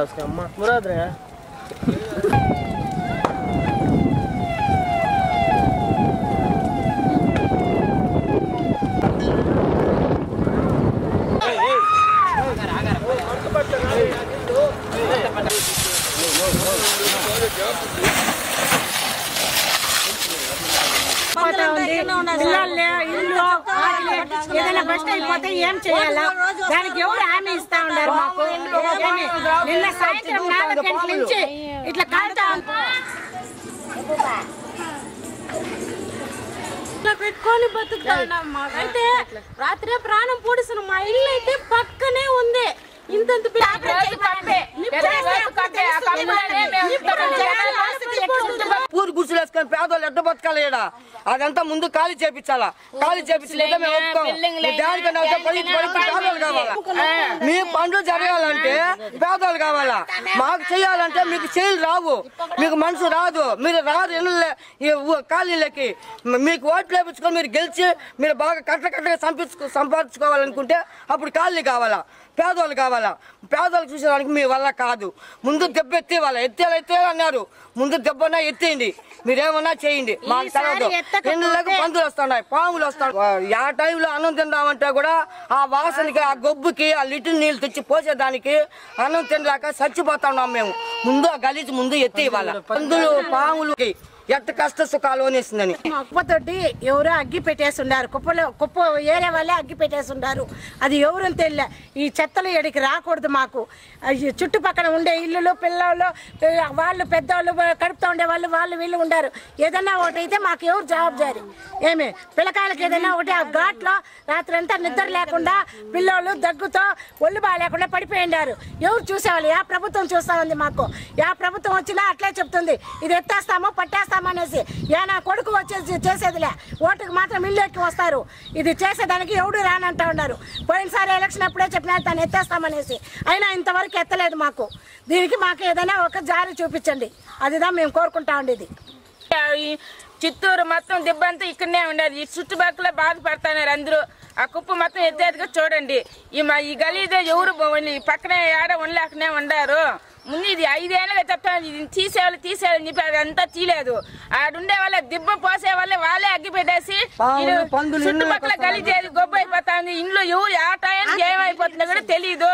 ಮುರಾದ್ರ ಅಸ್ಕ ಅಮ್ಮ ಮುರಾದ್ರೆ పిల్లలు ఇల్లు ఏదైనా బస్ట్ అయిపోతే ఏం చేయాలా? దానికి ఎవరు హామీ ఇస్తా ఉన్నారు మాకు? నిన్న సాయంత్రం నాలుగు గంటల నుంచి ఇట్లా కాలుతా ఇట్లా పెట్టుకొని బతుకుతున్నాం అయితే రాత్రే ప్రాణం పూడిసిన మా ఇల్లు అయితే పక్కనే ఉంది. ఇంతంత పూరు వేసుకొని పేదవాళ్ళు ఎట్ట బతకాలి అదంతా ముందు ఖాళీ చేపించాలా? ఖాళీ చేపించలేదా మేము మీ దానికన్నా పనులు జరగాలంటే పేదవాళ్ళు కావాలా? మాకు చేయాలంటే మీకు చేయలు రావు. మీకు మనసు రాదు. మీరు రారు ఇళ్ళ ఖాళీలకి మీకు ఓట్లు వేపించుకొని మీరు గెలిచి మీరు బాగా కట్ట కట్టగా సంపించుకో సంపాదించుకోవాలనుకుంటే అప్పుడు ఖాళీ కావాలా? పేదవాళ్ళు కావాలా? పేదవాళ్ళు చూసేదానికి మీ వల్ల కాదు. ముందు దెబ్బ ఎత్తేవాళ్ళ. ఎత్తేయాలి ఎత్తేయాలి అన్నారు. ముందు దెబ్బన్నా ఎత్తేయండి. మీరేమన్నా చేయండి. మాకు ఎత్తకపోతే- ఇండ్లకు పందులు వస్తున్నాయి పాములు వస్తున్నాయి. ఆ టైంలో అన్నం తిందామంటే కూడా ఆ వాసనకి ఆ గొబ్బుకి ఆ లిటిల్ నీళ్ళు తెచ్చి పోసేదానికి అన్నం తినలేక చచ్చిపోతా ఉన్నాం మేము. ముందు ఆ గలీజు ముందు ఎత్తే ఇవ్వాలి పందులు పాములకి ఎంత కష్ట సుఖాలు అనేసిందని. కుప్పతోటి ఎవరో అగ్గి పెట్టేసి ఉన్నారు కుప్పలో కుప్ప ఏరియా వాళ్ళే అగ్గి పెట్టేసి ఉన్నారు అది ఎవరని తెలియ ఈ చెత్తలు ఎడికి రాకూడదు మాకు. చుట్టుపక్కల ఉండే ఇల్లులు పిల్లలు వాళ్ళు పెద్దవాళ్ళు కడుపుతూ ఉండే వాళ్ళు వాళ్ళు వీళ్ళు ఉండారు. ఏదన్నా ఒకటి అయితే మాకు ఎవరు జవాబుదారి? ఏమి? పిల్లకాయలకి ఏదైనా ఒకటి ఆ ఘాట్లో రాత్రి అంతా నిద్ర లేకుండా పిల్లోళ్ళు దగ్గుతో ఒళ్ళు బాగాలేకుండా పడిపోయి ఉండారు. ఎవరు చూసేవాళ్ళు? యా ప్రభుత్వం చూస్తా ఉంది మాకు. యా ప్రభుత్వం వచ్చినా అట్లే చెప్తుంది. ఇది ఎత్తేస్తామో పట్టేస్తాము అనేసి ఏ నా కొడుకు వచ్చేసి చేసేదిలే. ఓటుకు మాత్రం ఇల్లు ఎక్కి వస్తారు. ఇది చేసేదానికి ఎవడు రానంటా ఉన్నారు. పోయినసారి ఎలక్షన్ అప్పుడే చెప్పినా తను ఎత్తేస్తామనేసి. అయినా ఇంతవరకు ఎత్తలేదు మాకు. దీనికి మాకు ఏదైనా ఒక జారి చూపించండి. అదిదా మేము కోరుకుంటా ఉండేది. ఈ చిత్తూరు మొత్తం దిబ్బంతా ఇక్కడనే ఉండేది ఈ చుట్టుపక్కల బాధపడుతున్నారు అందరూ. ఆ కుప్ప మొత్తం ఎత్తేదిగా చూడండి. ఈ మా ఈ గలీదే ఎవరు పక్కనే ఏడ ఉండలేకనే ఉండారు. ముందు ఇది ఐదేళ్ళగా చెప్తాను ఇది తీసేయాలి తీసేయాలని చెప్పి అది అంతా తీయలేదు. ఆడుండే వాళ్ళ దిబ్బ పోసే వాళ్ళే వాళ్ళే అగ్గి పెట్టేసి చుట్టుపక్కల గలీజేది గొప్ప అయిపోతుంది. ఇంట్లో ఎవరు ఆ టైంకి ఏమైపోతుందో కూడా తెలియదు